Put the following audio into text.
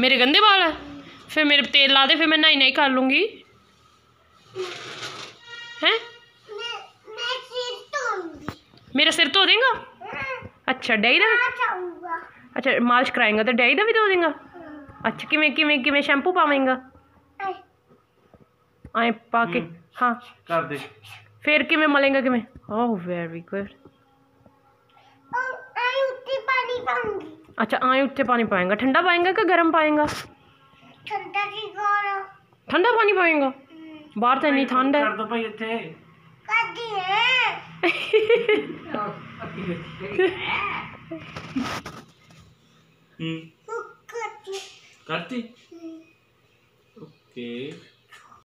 मेरे गंदे बाल है। फिर मेरे तेल ला दे फिर मैं नहीं नहीं कर लूँगी। है? मेरा सिर धो देगा? अच्छा डैही का अच्छा मालिश कराएगा तो डैही का भी धो देगा? अच्छा किमें किमें किमें शैम्पू पावेगा? आए पा के हम्म। हाँ। कर दे। फिर किमें मलेंगा किमें? ओह वेरी गुड अच्छा आए उठते पानी पाएँगा। ठंडा पाएँगा कि गर्म पाएँगा? ठंडा पानी पाएँगा? बाहर तो नहीं ठंड है। करती ओके।